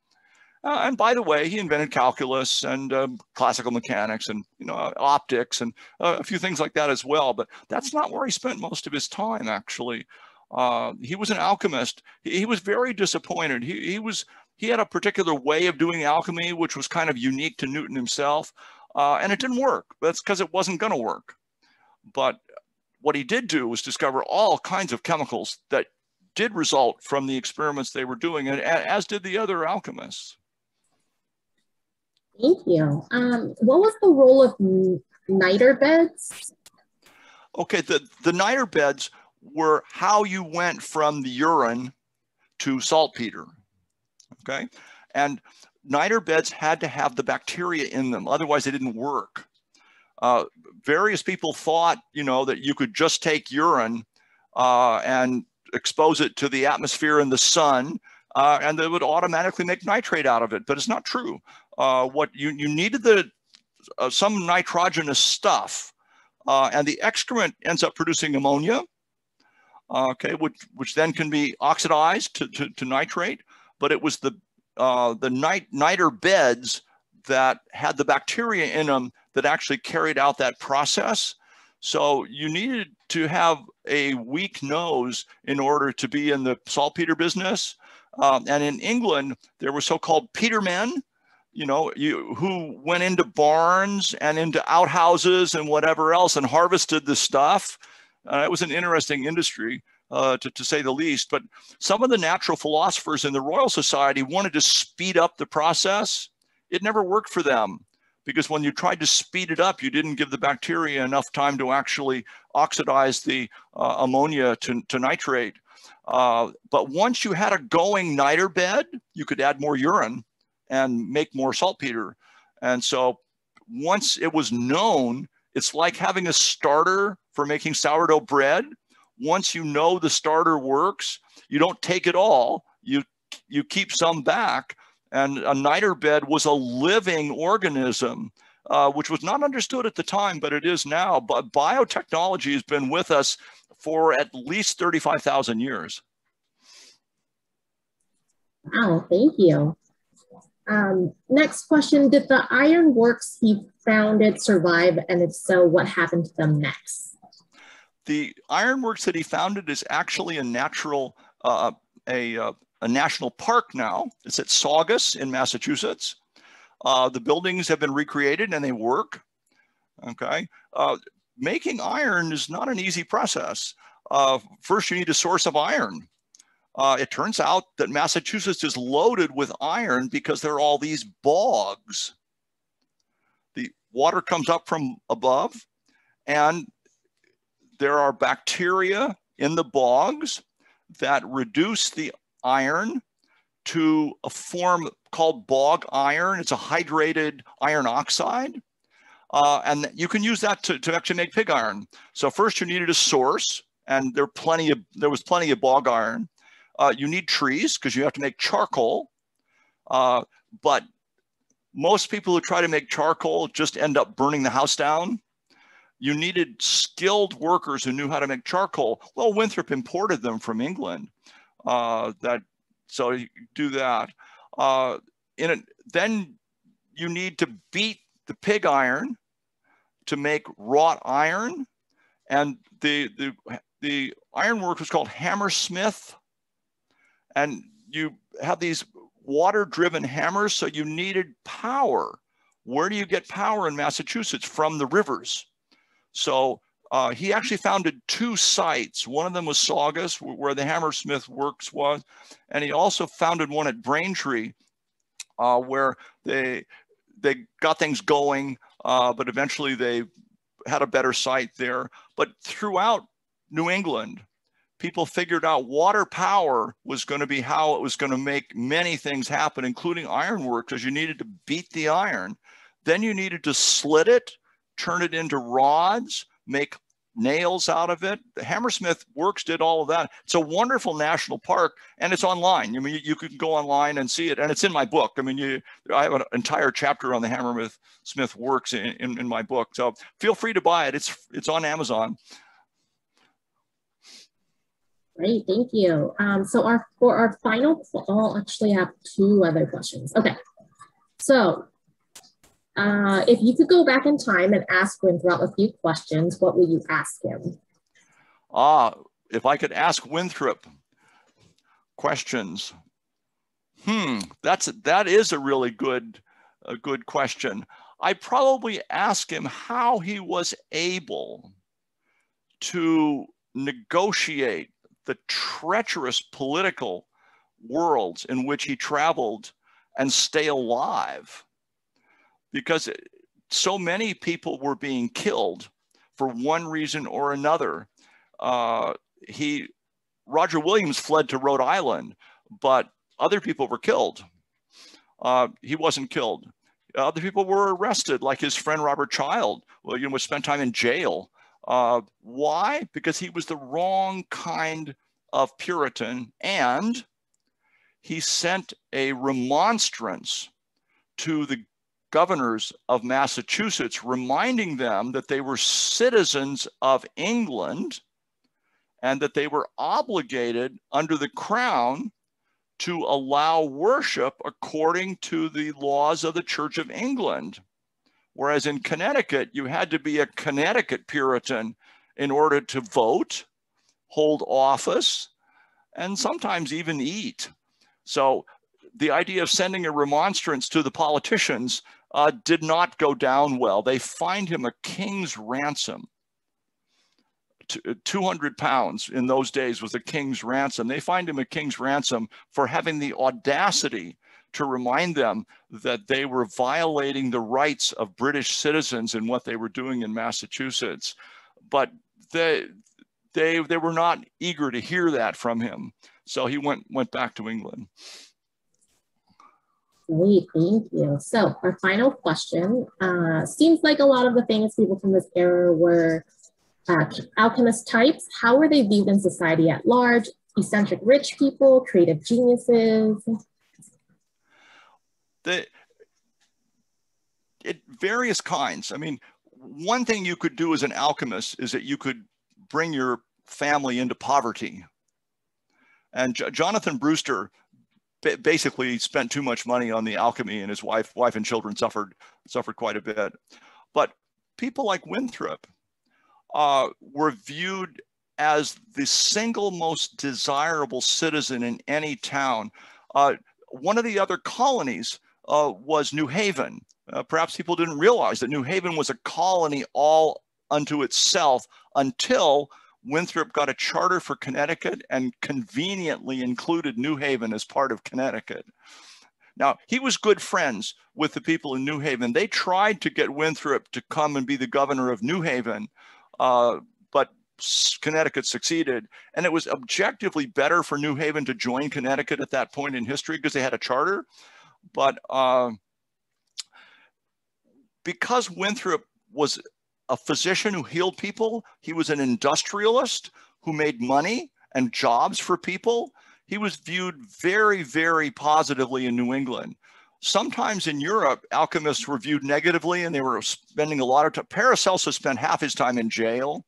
Uh, and by the way, he invented calculus and um, classical mechanics and you know optics and uh, a few things like that as well. But that's not where he spent most of his time. Actually, uh, he was an alchemist. He, he was very disappointed. He, he was he had a particular way of doing alchemy, which was kind of unique to Newton himself, uh, and it didn't work. That's because it wasn't going to work. But what he did do was discover all kinds of chemicals that did result from the experiments they were doing, and as did the other alchemists.
Thank you. Um, what was the role of niter beds?
Okay, the, the niter beds were how you went from the urine to saltpeter. Okay, and niter beds had to have the bacteria in them, otherwise they didn't work. Uh, various people thought, you know, that you could just take urine uh, and expose it to the atmosphere and the sun, uh, and they would automatically make nitrate out of it. But it's not true. Uh, what you you needed the uh, some nitrogenous stuff, uh, and the excrement ends up producing ammonia. Okay, which which then can be oxidized to, to, to nitrate. But it was the uh, the night niter beds that had the bacteria in them that actually carried out that process. So you needed to have a weak nose in order to be in the saltpeter business. Um, and in England, there were so-called petermen, you know, you, who went into barns and into outhouses and whatever else and harvested the stuff. Uh, it was an interesting industry. Uh, to, to say the least. But some of the natural philosophers in the Royal Society wanted to speed up the process. It never worked for them because when you tried to speed it up, you didn't give the bacteria enough time to actually oxidize the uh, ammonia to, to nitrate. Uh, but once you had a going niter bed, you could add more urine and make more saltpeter. And so once it was known, it's like having a starter for making sourdough bread. Once you know the starter works, you don't take it all, you, you keep some back. And a niter bed was a living organism, uh, which was not understood at the time, but it is now. But biotechnology has been with us for at least 35,000 years.
Wow, thank you. Um, next question, did the ironworks he founded survive? And if so, what happened to them next?
The ironworks that he founded is actually a natural, uh, a, uh, a national park now. It's at Saugus in Massachusetts. Uh, the buildings have been recreated and they work. Okay. Uh, making iron is not an easy process. Uh, first, you need a source of iron. Uh, it turns out that Massachusetts is loaded with iron because there are all these bogs. The water comes up from above, and there are bacteria in the bogs that reduce the iron to a form called bog iron. It's a hydrated iron oxide. Uh, and you can use that to, to actually make pig iron. So first you needed a source and there plenty of there was plenty of bog iron. Uh, you need trees because you have to make charcoal. Uh, but most people who try to make charcoal just end up burning the house down. You needed skilled workers who knew how to make charcoal. Well, Winthrop imported them from England. Uh, that so you do that. Uh, in it, then you need to beat the pig iron to make wrought iron, and the the the ironwork was called Hammersmith and you have these water driven hammers. So you needed power. Where do you get power in Massachusetts? From the rivers. So uh, he actually founded two sites. One of them was Saugus, where the Hammersmith Works was, and he also founded one at Braintree, uh, where they they got things going, uh, but eventually they had a better site there. But throughout New England, people figured out water power was going to be how it was going to make many things happen, including ironwork, because you needed to beat the iron. Then you needed to slit it, turn it into rods, make nails out of it. The Hammersmith Works did all of that. It's a wonderful national park, and it's online. I mean, you, you can go online and see it, and it's in my book. I mean, you, I have an entire chapter on the Hammersmith Smith Works in, in, in my book. So feel free to buy it. It's it's on Amazon.
Great, thank you. Um, so our for our final, I'll actually have two other questions. Okay, so uh, if you could go back in time and ask Winthrop a few questions, what would you ask him?
Ah, if I could ask Winthrop questions. Hmm, that's that is a really good a good question. I probably ask him how he was able to negotiate the treacherous political worlds in which he traveled and stay alive because so many people were being killed for one reason or another. Uh, he, Roger Williams fled to Rhode Island, but other people were killed. Uh, he wasn't killed. Other people were arrested, like his friend Robert Child. William was spent time in jail uh, why? Because he was the wrong kind of Puritan and he sent a remonstrance to the governors of Massachusetts, reminding them that they were citizens of England and that they were obligated under the crown to allow worship according to the laws of the Church of England. Whereas in Connecticut, you had to be a Connecticut Puritan in order to vote, hold office, and sometimes even eat. So the idea of sending a remonstrance to the politicians uh, did not go down well. They fined him a king's ransom. 200 pounds in those days was a king's ransom. They fined him a king's ransom for having the audacity to remind them that they were violating the rights of British citizens in what they were doing in Massachusetts. But they, they, they were not eager to hear that from him. So he went, went back to England.
Great, thank you. So our final question, uh, seems like a lot of the famous people from this era were uh, alchemist types. How were they viewed in society at large? Eccentric rich people, creative geniuses?
The, it various kinds. I mean, one thing you could do as an alchemist is that you could bring your family into poverty. And J Jonathan Brewster basically spent too much money on the alchemy and his wife wife and children suffered suffered quite a bit. But people like winthrop uh, were viewed as the single most desirable citizen in any town. Uh, one of the other colonies uh, was new haven. Uh, perhaps people didn't realize that new haven was a colony all unto itself until Winthrop got a charter for Connecticut and conveniently included New Haven as part of Connecticut. Now, he was good friends with the people in New Haven. They tried to get Winthrop to come and be the governor of New Haven, uh, but Connecticut succeeded. And it was objectively better for New Haven to join Connecticut at that point in history because they had a charter. But uh, because Winthrop was a physician who healed people. He was an industrialist who made money and jobs for people. He was viewed very, very positively in New England. Sometimes in Europe, alchemists were viewed negatively and they were spending a lot of time. Paracelsus spent half his time in jail.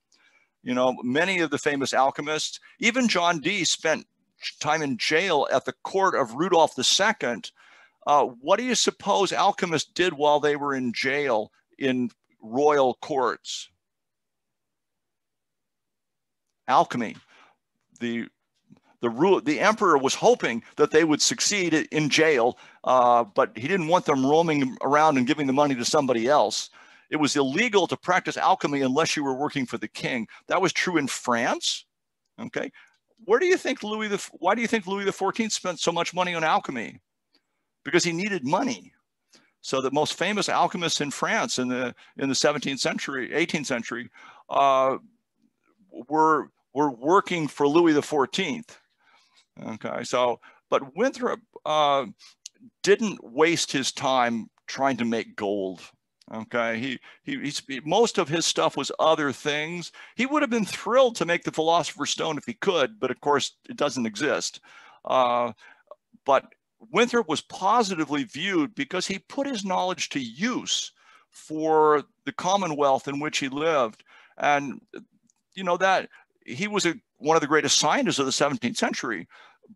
You know, many of the famous alchemists, even John Dee spent time in jail at the court of Rudolph II. Uh, what do you suppose alchemists did while they were in jail in royal courts. Alchemy. The, the, rule, the emperor was hoping that they would succeed in jail, uh, but he didn't want them roaming around and giving the money to somebody else. It was illegal to practice alchemy unless you were working for the king. That was true in France. Okay. Where do you think Louis the, why do you think Louis XIV spent so much money on alchemy? Because he needed money. So the most famous alchemists in France in the in the 17th century, 18th century, uh, were were working for Louis the Okay, so but Winthrop uh, didn't waste his time trying to make gold. Okay, he, he he most of his stuff was other things. He would have been thrilled to make the Philosopher's Stone if he could, but of course it doesn't exist. Uh, but Winthrop was positively viewed because he put his knowledge to use for the commonwealth in which he lived. And, you know, that he was a, one of the greatest scientists of the 17th century,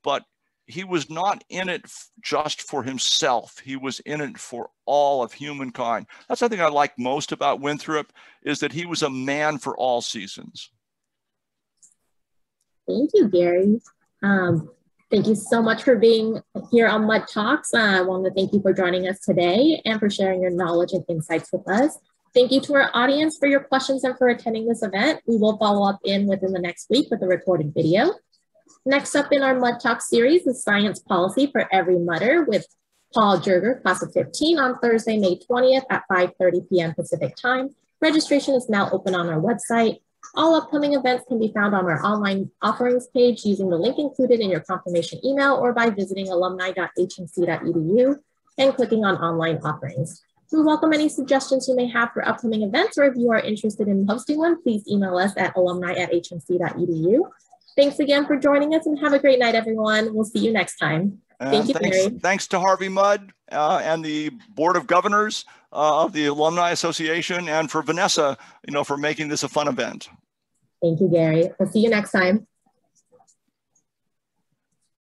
but he was not in it just for himself. He was in it for all of humankind. That's something I like most about Winthrop is that he was a man for all seasons.
Thank you, Gary. Um, Thank you so much for being here on Mudd Talks. Uh, I want to thank you for joining us today and for sharing your knowledge and insights with us. Thank you to our audience for your questions and for attending this event. We will follow up in within the next week with a recorded video. Next up in our Mudd Talk series is Science Policy for Every Mudder with Paul Jerger, class of 15 on Thursday, May 20th at 5.30 p.m. Pacific time. Registration is now open on our website. All upcoming events can be found on our online offerings page using the link included in your confirmation email or by visiting alumni.hmc.edu and clicking on online offerings. We welcome any suggestions you may have for upcoming events, or if you are interested in hosting one, please email us at alumni at hmc.edu. Thanks again for joining us and have a great night, everyone. We'll see you next time. Thank you,
thanks,
Mary.
thanks to Harvey Mudd uh, and the Board of Governors uh, of the Alumni Association and for Vanessa, you know, for making this a fun event.
Thank you, Gary. We'll see you next time.